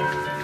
Thank you.